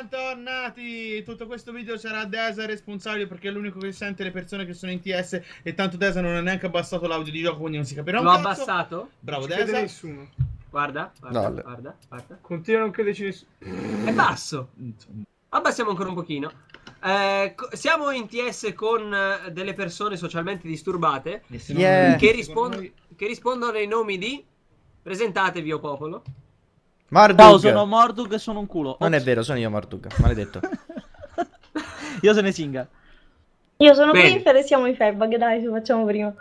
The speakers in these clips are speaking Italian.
Bentornati! Tutto questo video sarà Desa responsabile perché è l'unico che sente le persone che sono in TS e tanto Desa non ha neanche abbassato l'audio di gioco quindi non si capirà un L'ho abbassato? Bravo Non crede Desa. nessuno. Guarda, guarda, No, guarda, guarda. Continua a non crederci nessuno. È basso. Insomma. Abbassiamo ancora un pochino. Eh, siamo in TS con eh, delle persone socialmente disturbate Yeah. che, rispond- noi- che rispondono ai nomi di... Presentatevi, o popolo. Marduk. Ciao, sono Mordug e sono un culo. Non è Ops. vero, sono io Marduk, maledetto. Io sono Singa. Io sono Bene. Printer e siamo i Febag, dai, lo facciamo prima.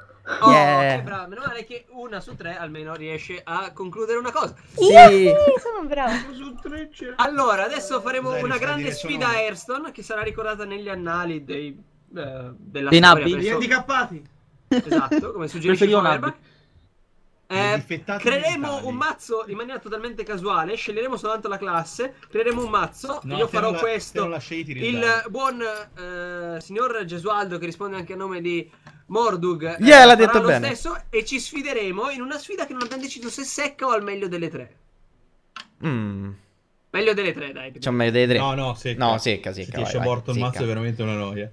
Oh, Yeah. che bravo. Meno male che una su tre almeno riesce a concludere una cosa. Sì. Sì, sono bravo. Su tre c'è- Allora, adesso faremo Dai, una grande sfida a Airstone che sarà ricordata negli annali dei, eh, della Dei storia. nabbi? penso- Gli handicappati. Esatto, come suggerisce nabbi. Eh, creeremo un mazzo in maniera totalmente casuale, sceglieremo soltanto la classe, creeremo un mazzo, No, io farò la- questo. Il buon eh, signor Gesualdo, che risponde anche a nome di Mordug, eh, Yeah, l'ha farà detto lo bene. stesso e ci sfideremo in una sfida che non abbiamo deciso se secca o al meglio delle tre. Mm. Meglio delle tre, dai. C'ho meglio dei tre. No, no, secca. No, secca, Se secca. ti esce vai, morto il vai, mazzo è secca. veramente una noia.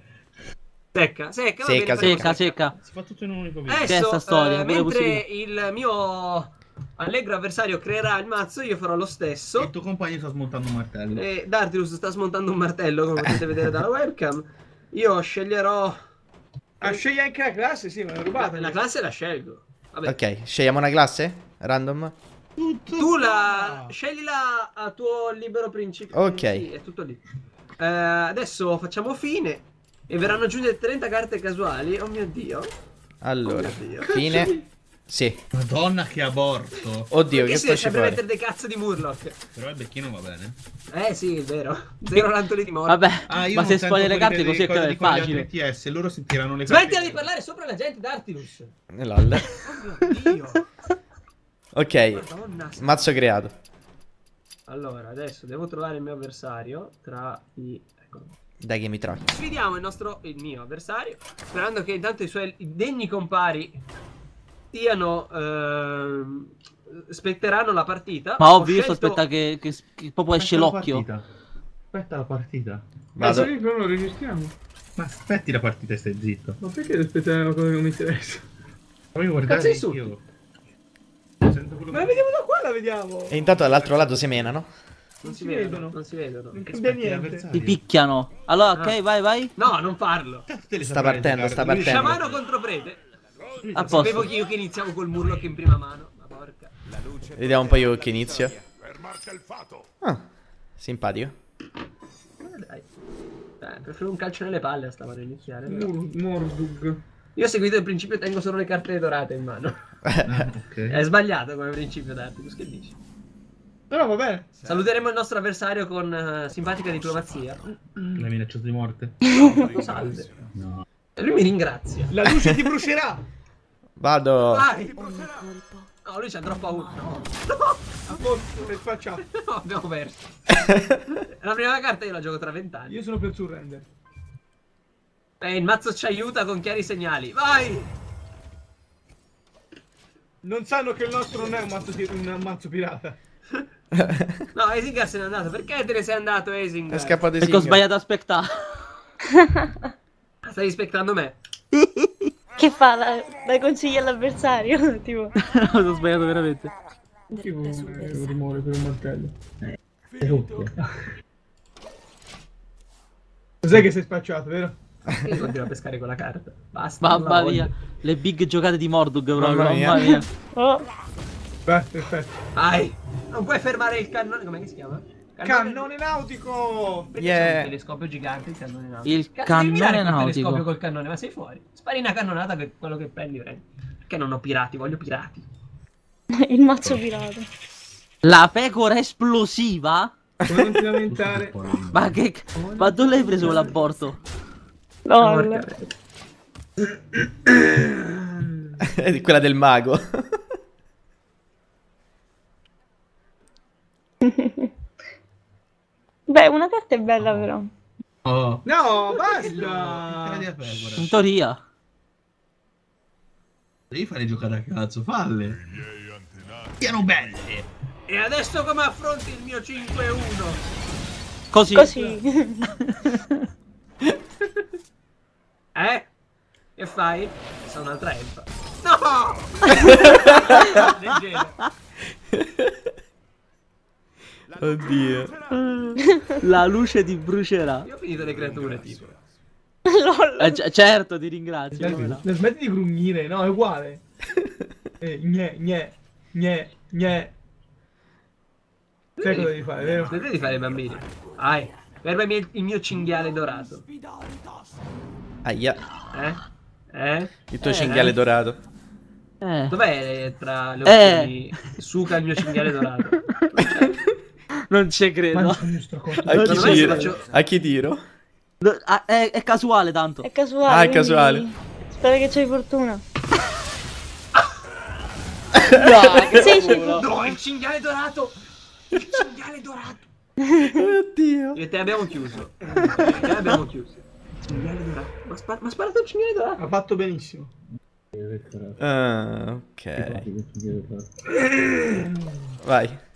Secca, secca, Secca, bene, Secca, secca. Si fa tutto in un unico video. Adesso, Questa storia, eh, volevo mentre il mio allegro avversario creerà il mazzo, io farò lo stesso. Il tuo compagno sta smontando un martello. E Dartilus sta smontando un martello, come potete vedere dalla webcam. Io sceglierò. Ah, scegli anche la classe? Sì, ma l'ho rubata. La classe la scelgo. Vabbè. Ok, scegliamo una classe? Random? Tutto Tu la. qua. Sceglila a tuo libero principio. Ok. Sì, è tutto lì. Eh, adesso facciamo fine. E verranno aggiunte 30 carte casuali. Oh mio dio. Allora, Oh mio Dio. fine. Sì. Madonna che aborto. Oddio, Che che sempre fuori. mettere dei cazzo di Murloc. Però il becchino va bene. Eh sì, è vero. Zero rantoli di morte. Vabbè, Ah, ma se spogli le carte così è facile. TS, loro si tirano le carte. Smettila di parlare sopra la gente, Dartilus. Lol. Oh mio dio. Ok, Madonna. mazzo creato. Allora, adesso devo trovare il mio avversario tra i... Ecco. Dai che mi trovi. Sfidiamo il nostro, il mio avversario, sperando che intanto i suoi degni compari stiano... ehm, spetteranno la partita. Ma Ho ovvio, scelto- aspettando che, che, che proprio esce Aspetta la l'occhio. partita. Aspetta la partita. Vado. Sì, però non registriamo. Ma aspetti la partita e stai zitto. Ma perché aspettare una cosa che non mi interessa? Fammi guardare Cazzo io. Ma la vediamo da qua, la vediamo. E intanto dall'altro lato semenano. Non si si vedono, vedono. non si vedono. Non cambia niente. Ti picchiano. Allora, ok, Ah. vai, vai. No, non farlo. Sta partendo, sta partendo. Sciamano contro prete. A Sapevo posto. che io che iniziavo col Murloc in prima mano. Ma porca. Vediamo un po' io che inizio. Ah, simpatico. Eh, dai. Eh, preferivo un calcio nelle palle a stavano a iniziare. Mur- Mordug. Io ho seguito il principio e tengo solo le carte dorate in mano. Ah, ok. È sbagliato come principio Dartilus, che dici? Però va bene. Saluteremo il nostro avversario con eh, simpatica diplomazia. L'hai minacciato di morte? Lo salve. No. Lui mi ringrazia. La luce ti brucerà. Vado. Vai! No, lui c'ha troppa paura. No, A posto, sei spacciato. no, abbiamo perso. La prima carta io la gioco tra vent'anni. Io sono per surrender. E il mazzo ci aiuta con chiari segnali. Vai! Non sanno che il nostro non è un mazzo, un mazzo pirata. No, Esingar se n'è andato. Perché te ne sei andato, Esingar? È scappato di Perché ho sbagliato a aspettare. Stai rispettando me. Che fa? La- Dai consigli all'avversario? tipo. no, ho sbagliato veramente. Tipo un rumore per un martello. Cos'è che sei spacciato, vero? Io continuo a pescare con la carta. Basta. Mamma mia. voglio. Le big giocate di Mordug proprio. Mamma Mamma mia. mia. Oh, Beh, perfetto. Vai! Non puoi fermare il cannone. Com'è che si chiama? Cannone nautico! Perché Yeah. c'è un telescopio gigante il cannone nautico? Il mirare cannone nautico. telescopio col cannone, ma sei fuori. Spari una cannonata che quello che prendi prendi. Perché non ho pirati, voglio pirati. il mazzo pirata. La pecora esplosiva? Come non ti lamentare? Ma che... Ma dove l'hai preso l'aborto? È quella del mago. Carta è bella però. Oh. No, basta! In teoria. Devi fare giocare a cazzo, falle. Siano belle. E adesso come affronti il mio 5-1? Così. Così. Eh? Che fai? Sono un'altra elfa. No! Leggero. Oddio. La luce ti brucerà. Io ho finito le creature, tipo. Lol. Eh, certo, ti ringrazio. Smetti, smetti di grugnire, no, è uguale. eh, gne, gne, gne, gne. Sai cosa devi fare, vero? Smettete di fare i bambini. Vai. Verba il mio, il mio cinghiale dorato. Aia. Eh? Eh? Il tuo Eh, cinghiale eh. dorato. Eh. Dov'è tra le Eh. opzioni? Suca il mio cinghiale dorato. Non ci credo. A chi, tiro? faccio- A chi tiro? No, ah, è, è casuale tanto. È casuale. Ah, è quindi casuale. Spero che c'hai fortuna. No, che Sì. No, il cinghiale dorato! Il cinghiale dorato! Oddio. Io e te abbiamo chiuso. Io e te abbiamo chiuso. Cinghiale dorato. Ma, spa- ma sparato il cinghiale dorato. Ha fatto benissimo. Ah, ok. Vai.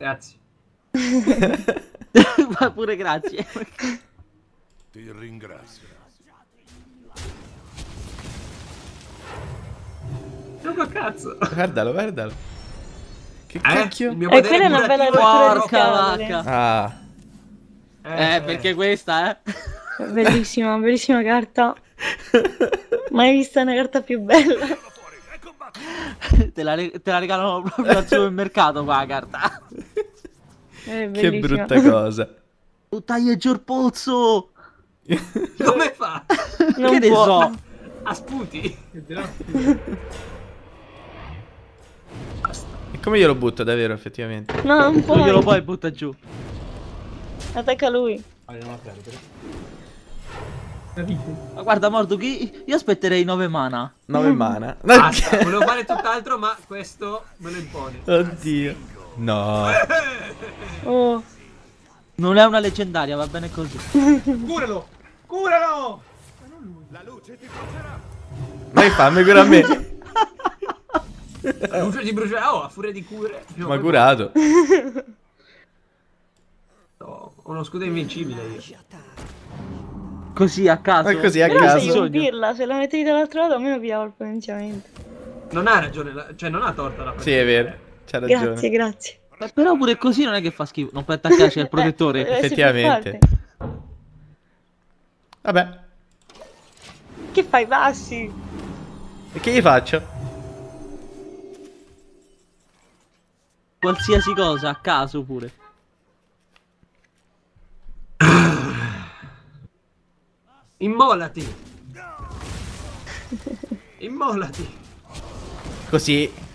Grazie. Ma pure grazie. Ti ringrazio. Gioco a cazzo. Guardalo, guardalo. Che Eh? cacchio? Il mio E quella è una bella Porca vacca. Ah. Eh, perché questa, eh? Bellissima, bellissima carta. Mai vista una carta più bella. te, la te la regalano proprio al supermercato qua la carta. Che brutta cosa. Oh, taglia giù il pozzo. Come fa? Non che ne può. so. A sputi? E come glielo butto davvero, effettivamente? No, non Non puoi. glielo puoi butta giù. Attacca lui. Capite? Ma guarda, Mordo, che io aspetterei 9 mana. 9 mana. Basta, volevo fare tutt'altro, ma questo me lo impone. Oddio. No. Oh. Non è una leggendaria, va bene così. Curalo! Curalo! Vai fammi cura a me. La luce di bruciare. Oh, a furia di cure. Ma curato. No, ho uno scudo invincibile io. Così a caso. Ma così a Però caso. pirla, se la mettete dall'altro lato a me lo pigliavo il potenziamento. Non ha ragione, la- cioè non ha torta la Sì, è vero. C'ha ragione. Grazie, grazie. Eh, Però pure così non è che fa schifo. Non puoi attaccarci al protettore. Eh, eh, sei più effettivamente. Vabbè. Che fai, passi? E che gli faccio? Qualsiasi cosa, a caso pure. Immolati! Immolati! Così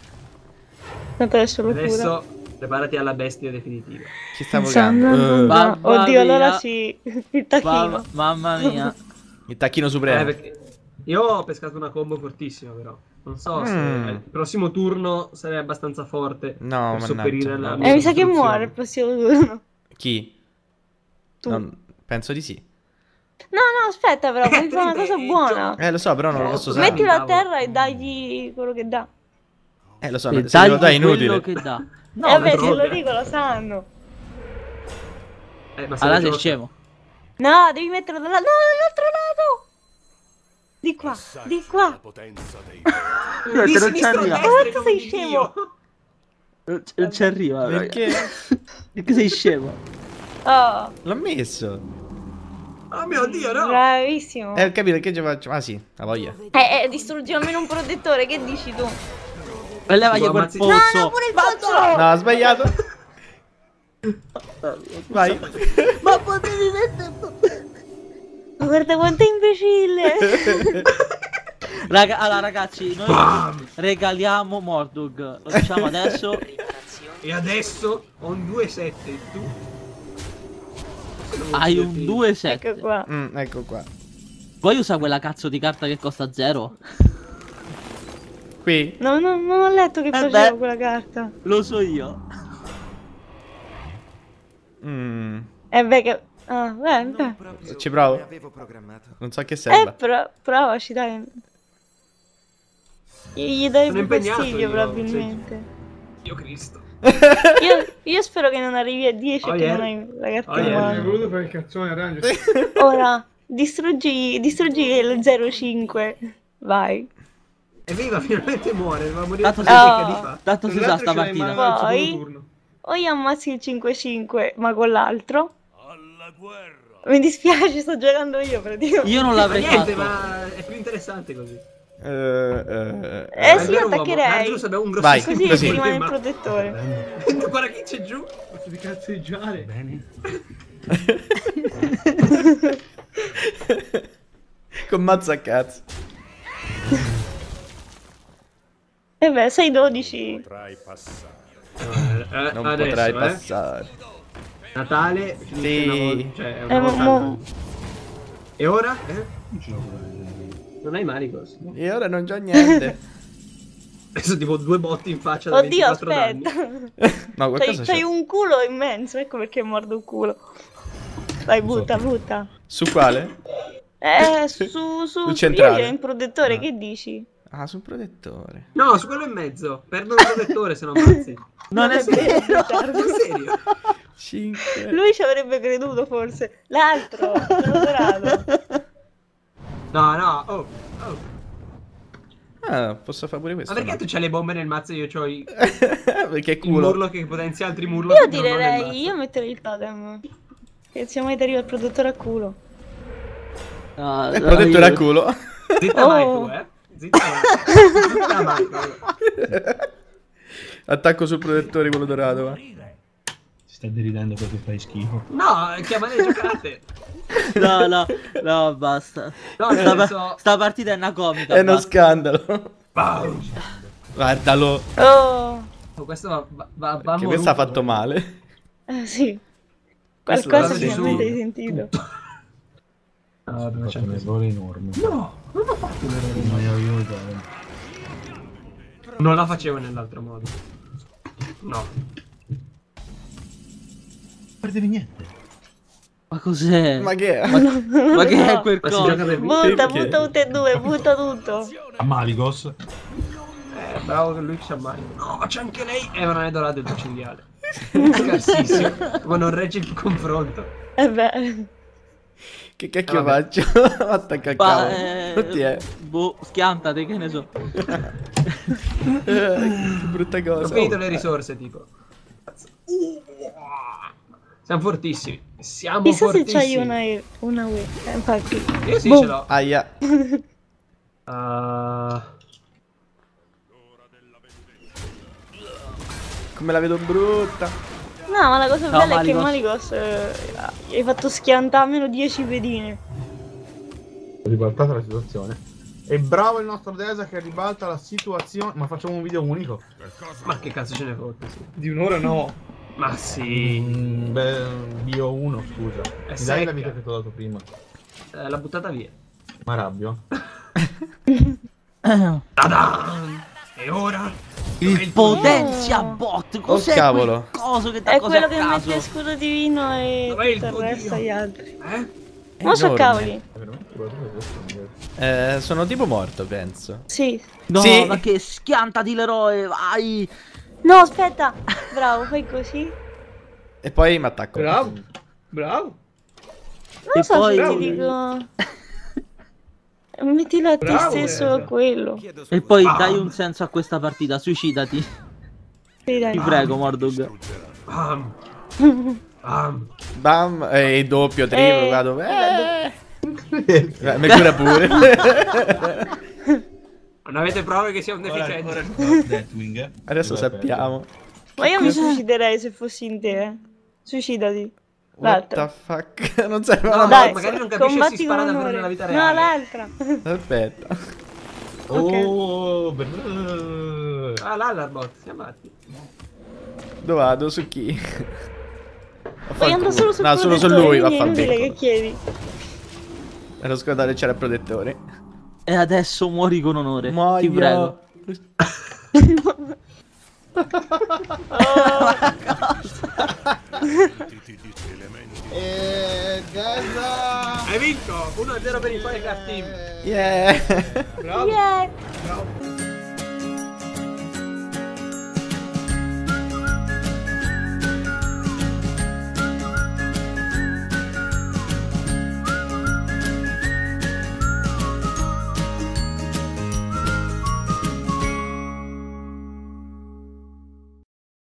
Tanto adesso lo cura. Adesso preparati alla bestia definitiva. ci giocando. Eh, Mamma Oddio, mia. allora sì. Il tacchino. Mamma, mamma mia. il tacchino Eh, supremo. perché io ho pescato una combo fortissima, però. Non so se Mm. il prossimo turno sarei abbastanza forte No, per mannaggia, sopperire alla Eh, mi sa che muore il prossimo turno. Chi? Tu. Non- Penso di sì. No, no, aspetta però, puoi fare una cosa buona. Eh, lo so, però non lo posso usare. Mettilo a terra e dagli quello che dà. Eh, lo so, se me lo dai inutile. che dà. No, eh, vabbè, non se lo dico lo sanno. Eh, ma se Allora lo sei scemo. No, devi metterlo dalla... No, dall'altro lato! Di qua, di La qua. potenza dei Di non ci arriva. come sei scemo? Non ci- non ci arriva. Perché? Perché sei scemo? Oh, L'ho messo. Oh mio Dio, no! bravissimo. Eh, capito che ci faccio. Ah, sì, la voglia. Eh, eh, distruggi almeno un protettore, che dici tu? E levagli quel ammazzi- No, pozzo. no, pure il pozzo! No, ho sbagliato. Vai. Ma potevi mettere... Ma guarda quanto è imbecille! Raga, allora ragazzi, noi regaliamo Mordug. Lo diciamo adesso. E adesso ho un 2-7. Tu? Hai un 2-7. ecco qua. Mm, ecco qua. Vuoi usare quella cazzo di carta che costa 0? Qui. No, no, non ho letto che Eh faceva beh. quella carta. Lo so io. Mm, Eh beh, che... Ah, beh, beh. ci provo. avevo programmato. Non so che Eh, serva. pro- provaci, dai. Gli, gli dai Sono più impegnato fastidio, io, probabilmente. Dio Cristo. Io, io spero che non arrivi a 10 Oh, e che yeah. non hai la carta Oh, yeah. Voluto fare il cazzone. Ora, distruggi, distruggi il 05. Vai. Evviva, finalmente muore. Va a morire Tanto si- fa. Tanto si sa sta ce l'hai in partita. mano al secondo Poi? O io ammazzi il 5-5, ma con l'altro. Alla guerra. Mi dispiace, sto giocando io praticamente. Io non Ma l'avrei niente, fatto. ma è più interessante così. Eh, eh, Eh È sì, uomo. attaccherei. Abbiamo un Vai, Così Così. rimane il problema. protettore. Guarda chi c'è giù. Posso di cazzeggiare. Bene. Con mazza a cazzo. E beh, 6-12. Potrai passare. Eh, Non adesso, potrai eh. passare. Natale Sì. cioè, una Eh, mo-. E ora? Eh? Non hai Maricos. E ora non c'ho niente. Adesso tipo due botti in faccia da Oddio, 24 danni. aspetta. No, C'hai, un culo immenso, ecco perché mordo il culo. Vai, butta, butta. Su quale? Eh, su, su, su, io centrale. direi un protettore, Ah. che dici? Ah, su un protettore. No, su quello in mezzo. Perdo il protettore se non ammazzi. Non è vero. Riccardo. In serio? 5. Lui ci avrebbe creduto forse. L'altro, quello dorato. No, no. Oh, oh. Ah, posso fare pure questo. Ma perché no? tu c'hai le bombe nel mazzo e io c'ho i- perché il culo. murlo che potenzia altri murlo? Io non direi, io metterei il totem. Che sia mai ti arriva il protettore a culo. No, Il protettore io- a culo. Zitta mai Oh. tu, eh? Zitta. Attacco sul protettore quello dorato. va. Si sta deridendo perché fai schifo. No, chiamare giocate. No, no, no, basta. No, Sta, senso... sta partita è una comica. È uno basta. scandalo. Wow. Guardalo. Oh, Oh, questo va, va, va, va Che questo ha fatto male. eh, sì. Questo Qualcosa finalmente hai sentito. No, c'è un errore enorme. No, non ho fatto. Non avevo usato. Non la facevo nell'altro modo. No. Non perdevi niente. Ma cos'è? Ma che è? Ma, ma che è quel Ma si gioca coso? Butta, butta tutte e due, butta tutto. A Maligos. Eh, bravo che lui c'ha mai. No, c'è anche lei. Eh, ma non è dorato il cinghiale. Scarsissimo. ma non regge il confronto. E beh, Che cacchio Eh, vabbè. faccio? Attacca il Ma, cavo. eh, Non ti è. Boh, schiantate, che ne so. Eh, che brutta Ho cosa. finito le risorse, tipo. Siamo fortissimi. Siamo chissà se fortissimi. c'hai una, una. Eh, infatti. Io sì Boh. ce l'ho. Aia. Ah, Come la vedo brutta. No, ma la cosa No, bella è che Maligos. Maligos eh, hai fatto schiantare almeno 10 pedine. Ho ribaltato la situazione. E bravo il nostro Desa che ribalta la situazione. Ma facciamo un video unico. ma che cazzo ce ne fotte? Sì. Di un'ora no. Ma sì. Mm, beh, bio 1, scusa. Mi dai la vita che ti ho dato prima. Eh, l'ha buttata via. Ma arrabbio. Tadan! E ora? Il potenzia bot, cos'è Oh, cavolo. quel coso che È quello che caso? mette scudo divino e Dov'è il tutto il resto agli altri. Eh? Non so cavoli. Eh, sono tipo morto, penso. Sì. No, Sì. ma che schiantati l'eroe, vai! No, aspetta. Bravo, fai così. E poi mi attacco. Bravo. Bravo. Non E so poi- se ti dico... Mettilo a te stesso Elsa. quello. E poi Bam. dai un senso a questa partita, suicidati. Sì, dai. Ti prego, Mordog. Bam! Bam! Bam. E doppio, triplo, Eh, vado. Eh. Eh, Mi cura pure. Non avete prove che sia un deficiente? eh. Adesso sappiamo. Ma io mi suiciderei se fossi in te, eh. Suicidati. What the L'altra. fuck? Non serve No, Dai, magari non capisce si spara davvero nella vita No, reale. l'altra. Aspetta. Oh, bello. Ah, l'Allarbot, siamo matti. Dove vado? Su chi? Poi ando solo sul No, solo su lui, vaffanculo. che chiedi. Ero scordato che c'era il protettore. E adesso muori con onore. Muoio. Ti prego. Tutti Hai vinto! 1-0 per il Firecraft Team. Yeah. Bravo. Yeah.